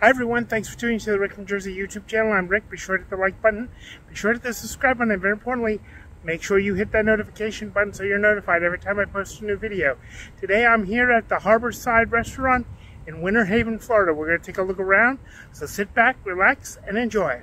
Hi everyone, thanks for tuning to the Rick from Jersey YouTube channel. I'm Rick. Be sure to hit the like button. Be sure to hit the subscribe button. And very importantly, make sure you hit that notification button so you're notified every time I post a new video. Today I'm here at the Harborside Restaurant in Winter Haven, Florida. We're going to take a look around. So sit back, relax, and enjoy.